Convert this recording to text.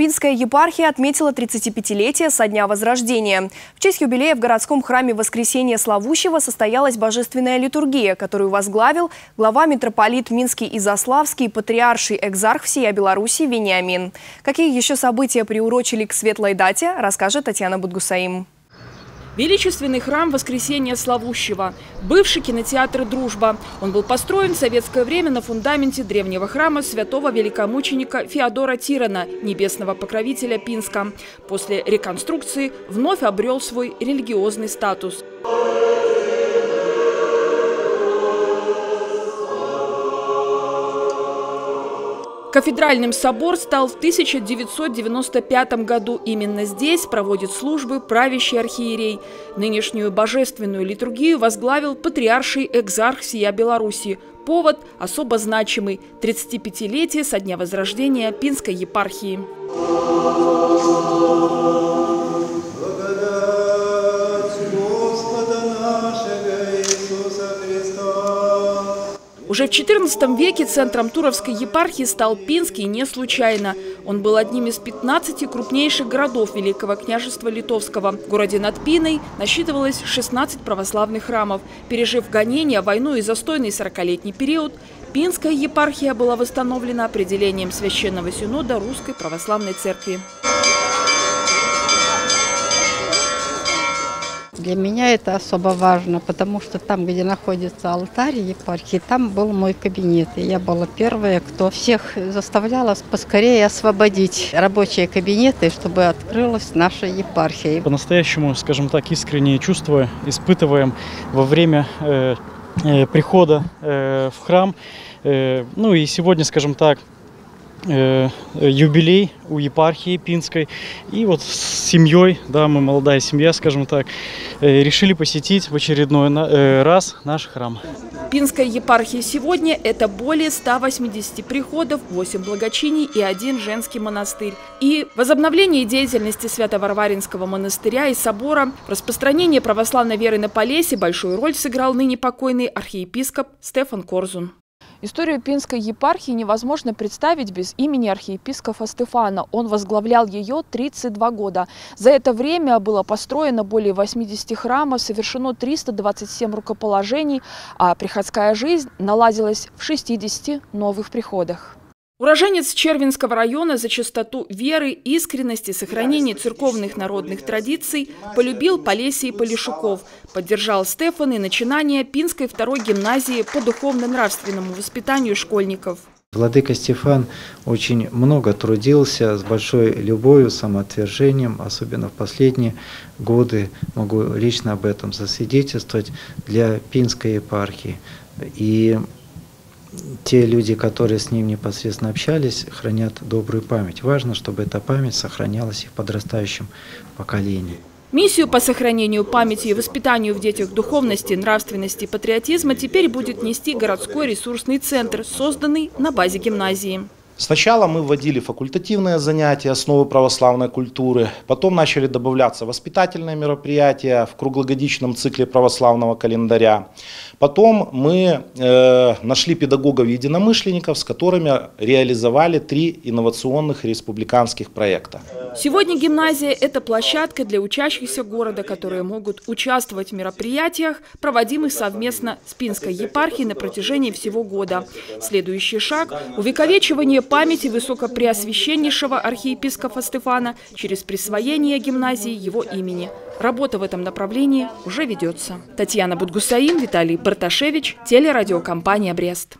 Пинская епархия отметила 35-летие со дня Возрождения. В честь юбилея в городском храме Воскресения Славущего состоялась божественная литургия, которую возглавил глава митрополит Минский и Заславский, патриарший экзарх всея Беларуси Вениамин. Какие еще события приурочили к светлой дате, расскажет Татьяна Будгусаим. Величественный храм Воскресения Славущего. Бывший кинотеатр «Дружба». Он был построен в советское время на фундаменте древнего храма святого великомученика Феодора Тирана, небесного покровителя Пинска. После реконструкции вновь обрел свой религиозный статус. Кафедральным собор стал в 1995 году. Именно здесь проводит службы правящий архиерей. Нынешнюю божественную литургию возглавил патриарший экзарх сия Беларуси. Повод особо значимый – 35-летие со дня возрождения Пинской епархии. Уже в XIV веке центром Туровской епархии стал Пинский не случайно. Он был одним из 15 крупнейших городов Великого княжества Литовского. В городе над Пиной насчитывалось 16 православных храмов. Пережив гонения, войну и застойный 40-летний период, Пинская епархия была восстановлена определением Священного Синода Русской Православной Церкви. Для меня это особо важно, потому что там, где находится алтарь епархии, там был мой кабинет. И я была первая, кто всех заставляла поскорее освободить рабочие кабинеты, чтобы открылась наша епархия. По-настоящему, скажем так, искренние чувства испытываем во время э, э, прихода э, в храм. Э, ну и сегодня, скажем так, юбилей у епархии Пинской. И вот с семьей, да, мы молодая семья, скажем так, э, решили посетить в очередной э, раз наш храм. Пинская епархия сегодня – это более 180 приходов, 8 благочиний и один женский монастырь. И возобновление деятельности Свято-Варваринского монастыря и собора, распространение православной веры на Полесе большую роль сыграл ныне покойный архиепископ Стефан Корзун. Историю Пинской епархии невозможно представить без имени архиепископа Стефана. Он возглавлял ее 32 года. За это время было построено более 80 храмов, совершено 327 рукоположений, а приходская жизнь наладилась в 60 новых приходах. Уроженец Червинского района за чистоту веры, искренности, сохранение церковных народных традиций полюбил Полесий Полишуков, поддержал Стефан и начинание Пинской второй гимназии по духовно-нравственному воспитанию школьников. Владыка Стефан очень много трудился с большой любовью, самоотвержением, особенно в последние годы, могу лично об этом засвидетельствовать, для Пинской епархии. И те люди, которые с ним непосредственно общались, хранят добрую память. Важно, чтобы эта память сохранялась и в подрастающем поколении. Миссию по сохранению памяти и воспитанию в детях духовности, нравственности и патриотизма теперь будет нести городской ресурсный центр, созданный на базе гимназии. Сначала мы вводили факультативные занятия, основы православной культуры, потом начали добавляться воспитательные мероприятия в круглогодичном цикле православного календаря. Потом мы э, нашли педагогов-единомышленников, с которыми реализовали три инновационных республиканских проекта. Сегодня гимназия – это площадка для учащихся города, которые могут участвовать в мероприятиях, проводимых совместно с Пинской епархией на протяжении всего года. Следующий шаг – увековечивание памяти высокопреосвященнейшего архиепископа Стефана через присвоение гимназии его имени. Работа в этом направлении уже ведется. Татьяна Будгусаим, Виталий Барташевич, телерадиокомпания «Брест».